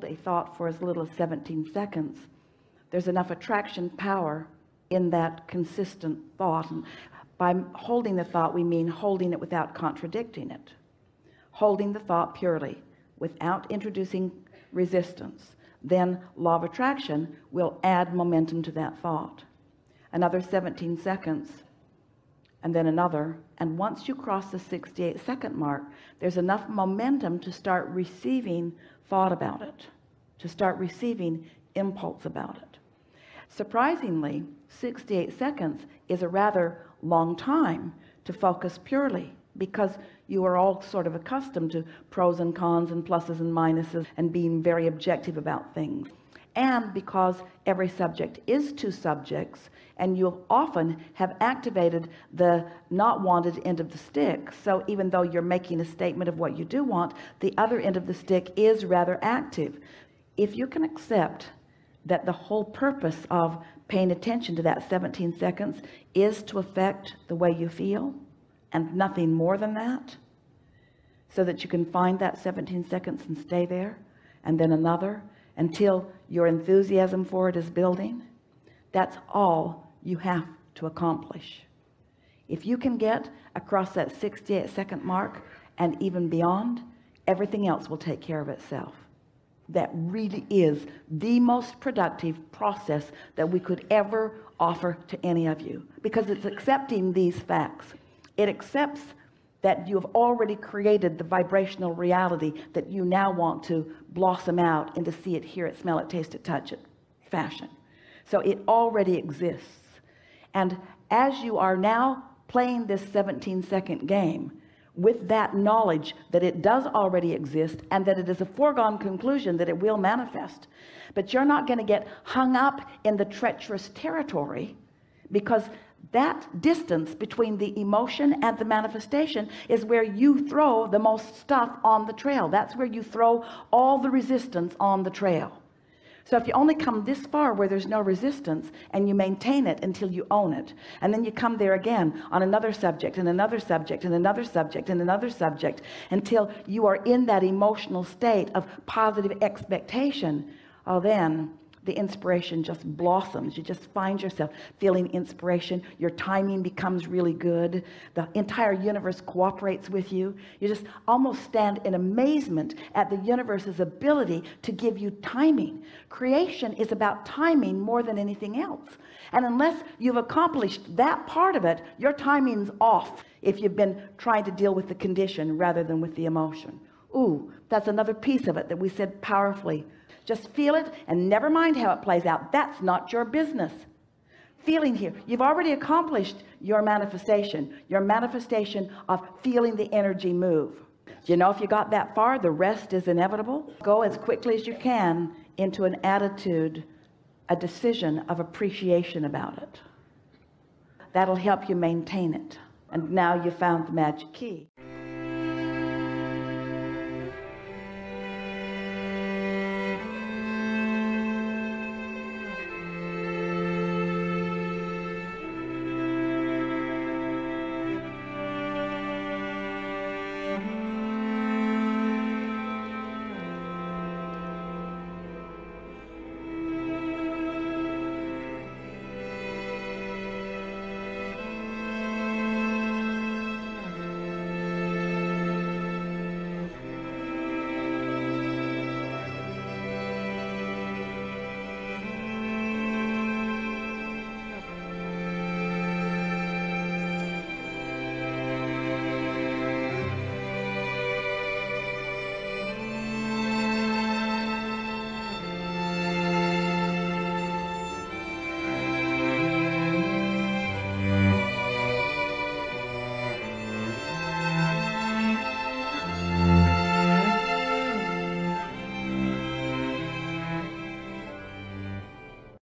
hold a thought for as little as 17 seconds there's enough attraction power in that consistent thought. And by holding the thought we mean holding it without contradicting it. Holding the thought purely without introducing resistance then law of attraction will add momentum to that thought. Another 17 seconds and then another. And once you cross the 68 second mark there's enough momentum to start receiving thought about it to start receiving impulse about it. Surprisingly 68 seconds is a rather long time to focus purely because you are all sort of accustomed to pros and cons and pluses and minuses and being very objective about things and because every subject is two subjects and you often have activated the not wanted end of the stick. So even though you're making a statement of what you do want the other end of the stick is rather active. If you can accept that the whole purpose of paying attention to that 17 seconds is to affect the way you feel and nothing more than that so that you can find that 17 seconds and stay there and then another until your enthusiasm for it is building that's all you have to accomplish. If you can get across that 68 second mark and even beyond everything else will take care of itself. That really is the most productive process that we could ever offer to any of you because it's accepting these facts. It accepts that you have already created the vibrational reality that you now want to blossom out and to see it hear it smell it taste it touch it fashion. So it already exists. And as you are now playing this 17 second game with that knowledge that it does already exist and that it is a foregone conclusion that it will manifest but you're not going to get hung up in the treacherous territory because that distance between the emotion and the manifestation is where you throw the most stuff on the trail. That's where you throw all the resistance on the trail. So if you only come this far where there's no resistance and you maintain it until you own it and then you come there again on another subject and another subject and another subject and another subject until you are in that emotional state of positive expectation oh then the inspiration just blossoms. You just find yourself feeling inspiration. Your timing becomes really good. The entire universe cooperates with you. You just almost stand in amazement at the universe's ability to give you timing. Creation is about timing more than anything else. And unless you've accomplished that part of it your timing's off if you've been trying to deal with the condition rather than with the emotion Ooh, that's another piece of it that we said powerfully. Just feel it and never mind how it plays out. That's not your business. Feeling here you've already accomplished your manifestation your manifestation of feeling the energy move. You know if you got that far the rest is inevitable. Go as quickly as you can into an attitude a decision of appreciation about it. That'll help you maintain it. And now you found the magic key